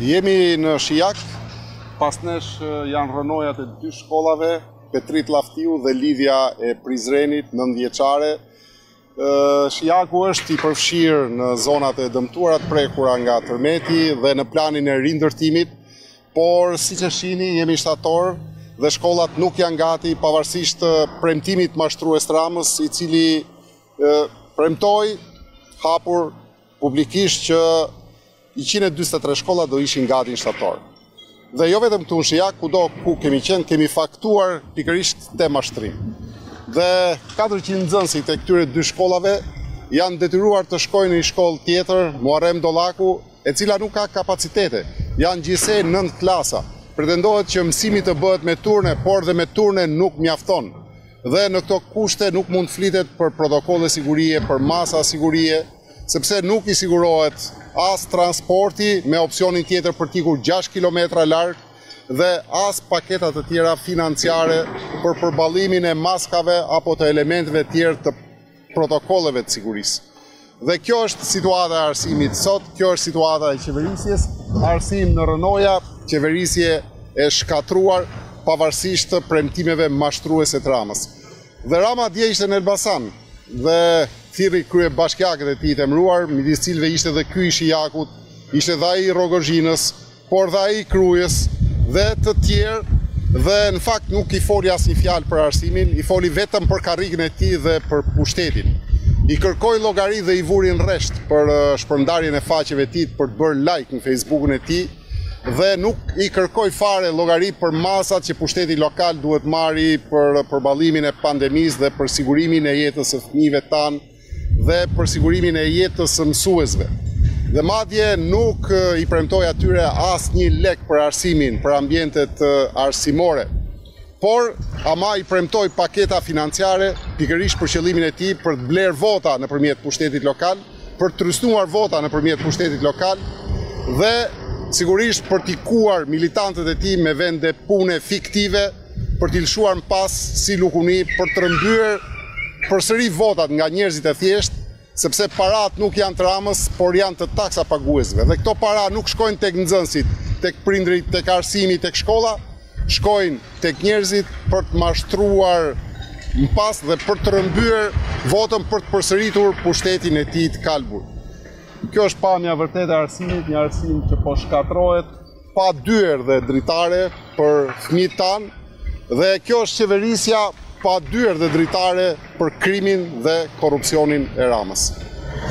Jemi në Shijak, pas nesh janë rrënojat e dy shkollave, Petrit Llaftiu dhe Lidhja e Prizrenit, nëntëvjeçare. Shijaku është i përfshirë në zonat e dëmtuara të prekura nga tërmeti dhe në planin e rindërtimit, por siç e shihni jemi shtator dhe shkollat nuk janë gati pavarësisht premtimit mashtrues të Ramës i cili Premtoi hapur publikisht që 143 shkolla do ishin gati në shtator. Dhe jo vetëm këtu në Shijak, kudo ku kemi qenë, kemi faktuar pikërisht këtë mashtrim. Dhe 400 nxënësit e këtyre dy shkollave janë detyruar të shkojnë në një shkollë tjetër, Muharrem Dollaku, e cila nuk ka kapacitete. Janë gjithsej 9 klasa. Pretendohet që mësimi të bëhet me turne, por dhe me turne nuk mjafton. Dhe në këto kushte nuk mund të flitet për protokolle sigurie, për masa sigurie, sepse nuk i sigurohet as transporti me opsionin tjetër për t'ikur 6 km larg dhe as paketa të tjera financiare për përballimin e maskave apo të elementëve të tjerë të protokolleve të sigurisë. Dhe kjo është situata e arsimit sot, kjo është situata e qeverisjes, arsim në rrënoja, qeverisje e shkatërruar, pavarësisht premtimeve mashtruese të Ramës. Dhe Rama dje ishte në Elbasan dhe thirri kryebashkiakët e tij të emëruar, midis të cilëve ishte dhe ky i Shijakut, ishte dhe ai i Rrogozhinës, por dhe ai i Krujës dhe të tjerë dhe në fakt nuk i foli asnjë fjalë për arsimin, i foli vetëm për karriken e tij dhe për pushtetin. I kërkoi llogari dhe i vuri në rresht për shpërndarjen e faqeve të tij për të bërë like në Facebookun e tij dhe nuk i kërkoi fare llogari për masat që pushteti lokal duhet të marri për përballimin e pandemisë dhe për sigurimin e jetës së fëmijëve tanë dhe për sigurimin e jetës së mësuesve dhe madje nuk i premtoi atyre asnjë lek për arsimin për ambientet arsimore, por ama i premtoi paketa financiare pikërisht për qëllimin e tij për të blerë vota nëpërmjet pushtetit lokal, për të trysnuar vota nëpërmjet pushtetit lokal dhe sigurisht për t'i kuar militantët e tij me vende pune fiktive, për t'i lëshuar më pas si lukuni për të rrëmbyer përsëri votat nga njerëzit e thjeshtë, sepse paratë nuk janë të Ramës, por janë të taksapaguesve. Dhe këto para nuk shkojnë tek nxënësit, tek prindërit, tek arsimi, tek shkolla, shkojnë tek njerëzit për të mashtruar më pas dhe për të rrëmbyer votën për të përsëritur pushtetin e tij të kalbur. Kjo është pamja e vërtetë e arsimit, një arsim që po shkatërrohet pa dyer dhe dritare për fëmijët tanë dhe kjo është qeverisja pa dyer dhe dritare për krimin dhe korrupsionin e Ramës.